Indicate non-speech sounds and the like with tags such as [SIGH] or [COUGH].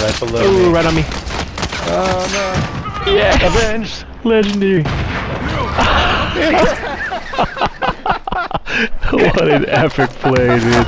right below Ooh, me. right on me. Oh Yeah. Yes! Avenged. Legendary. [LAUGHS] [LAUGHS] what an epic play, dude.